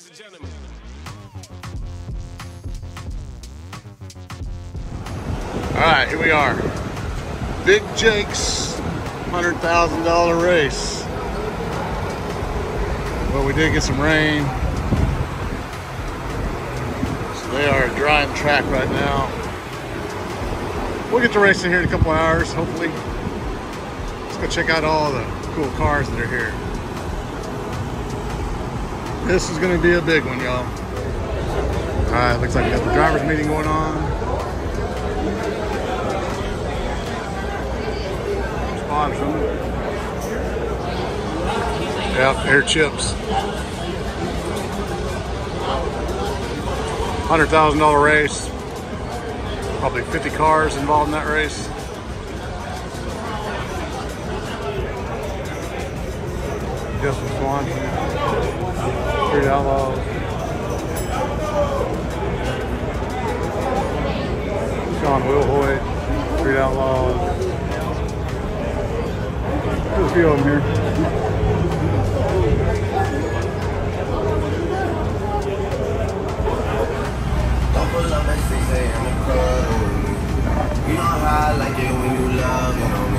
ladies and gentlemen. All right, here we are. Big Jake's $100,000 race. Well, we did get some rain. So they are dry on track right now. We'll get to racing here in a couple hours, hopefully. Let's go check out all the cool cars that are here. This is to be a big one, y'all. All right, looks like we got the drivers meeting going on. Yep, air chips. Hundred thousand dollar race. Probably 50 cars involved in that race. Justin Swanstrom, Outlaws. Sean Wilhoit, Street Outlaws. There's a few of them here. Don't pull up at 6 a.m. to cuddle with me. You know how I like it when you loving on me.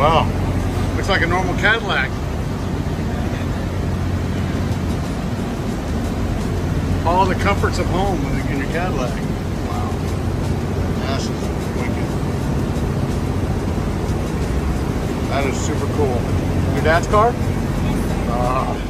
Wow. Looks like a normal Cadillac. All the comforts of home in your Cadillac. Wow. That's wicked. That is super cool. Your dad's car? Ah,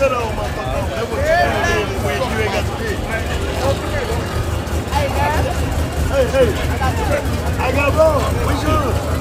motherfucker. That's what you did when you ain't got the dick. Hey, hey. I got wrong. What's yours?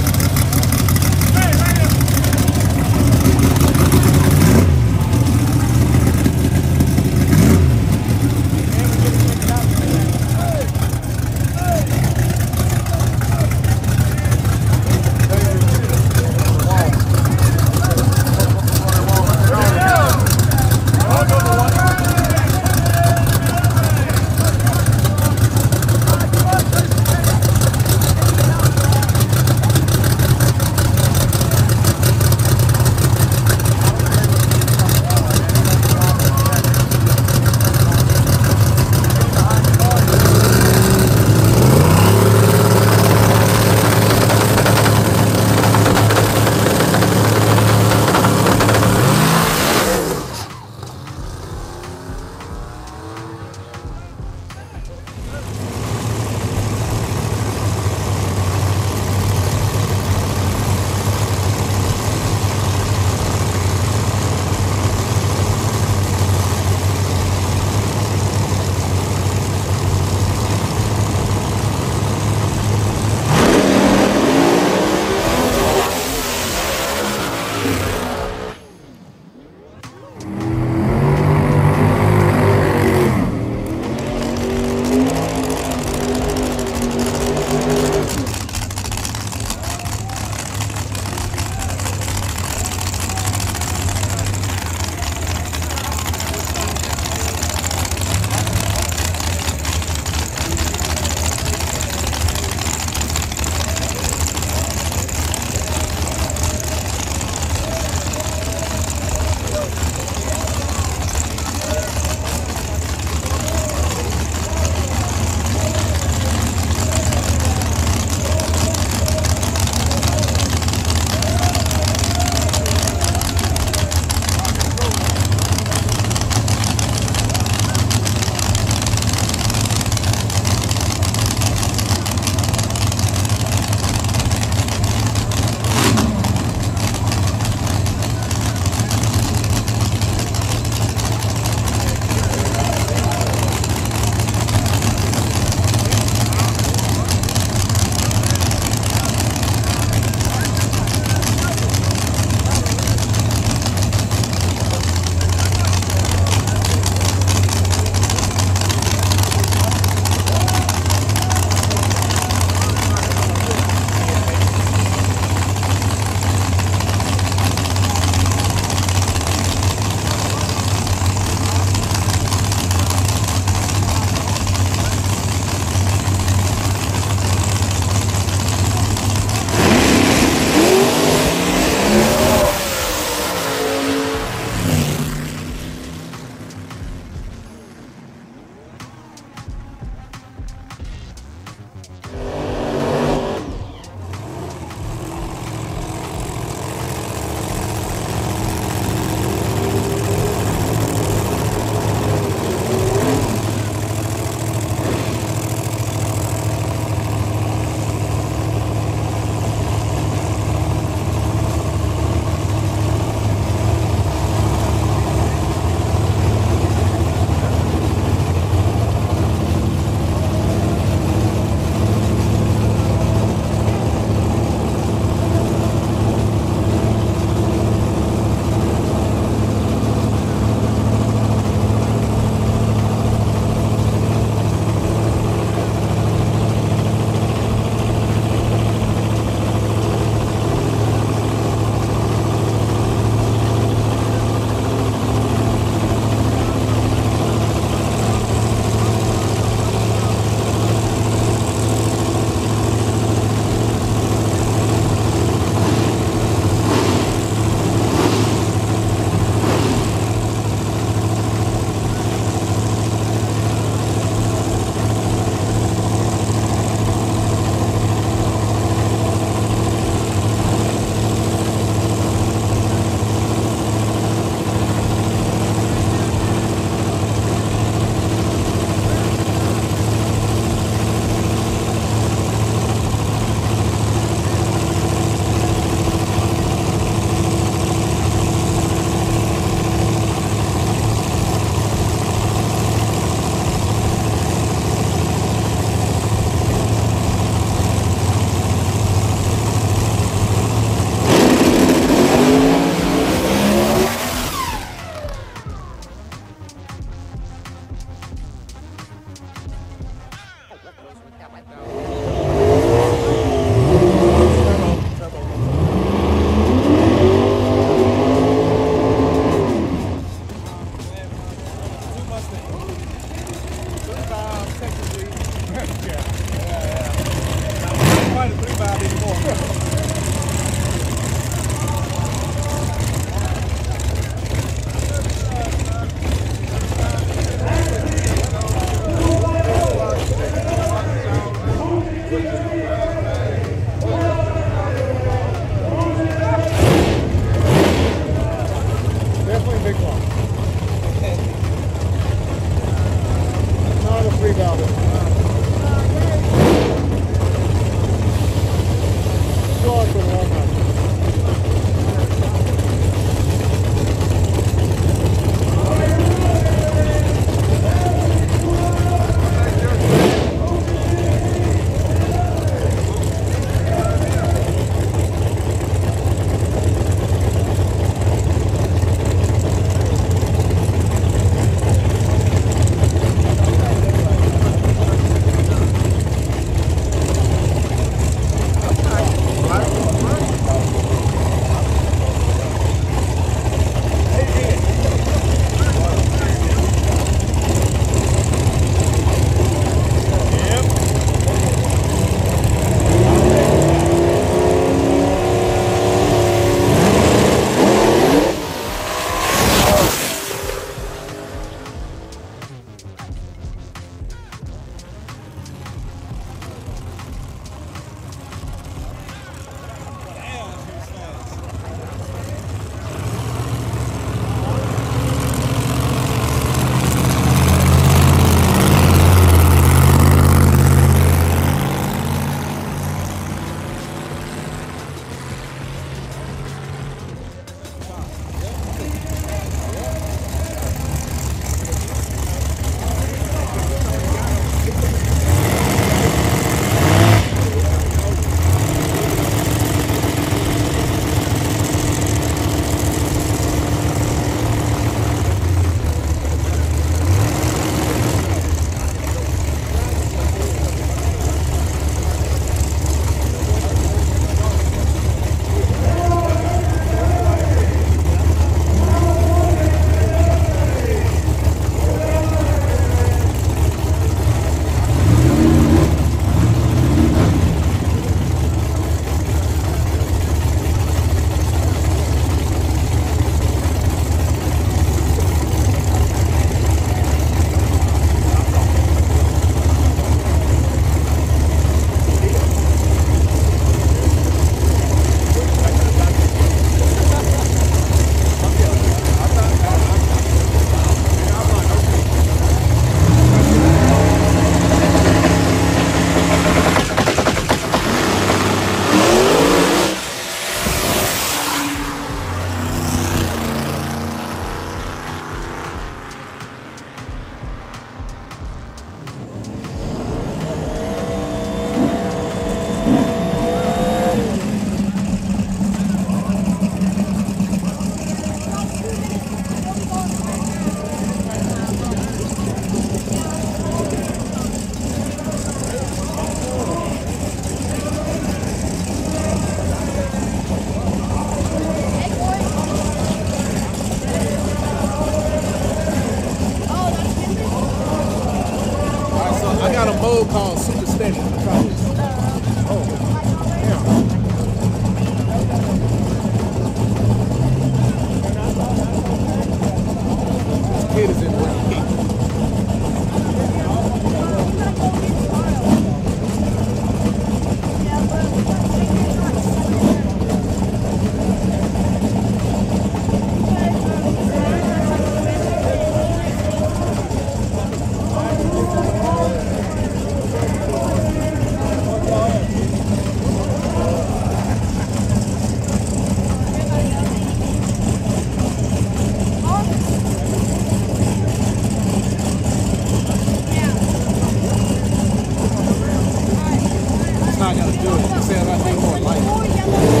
I gotta do it. Said I do more like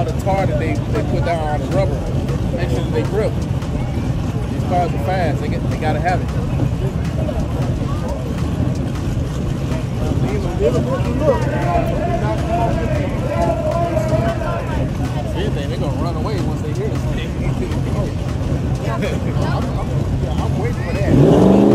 all the tar that they, they put down on the rubber. Make sure that they grip. These cars are fast. They, get, they gotta have it. Anything, they're gonna run away once they hear this. I'm, I'm, I'm waiting for that.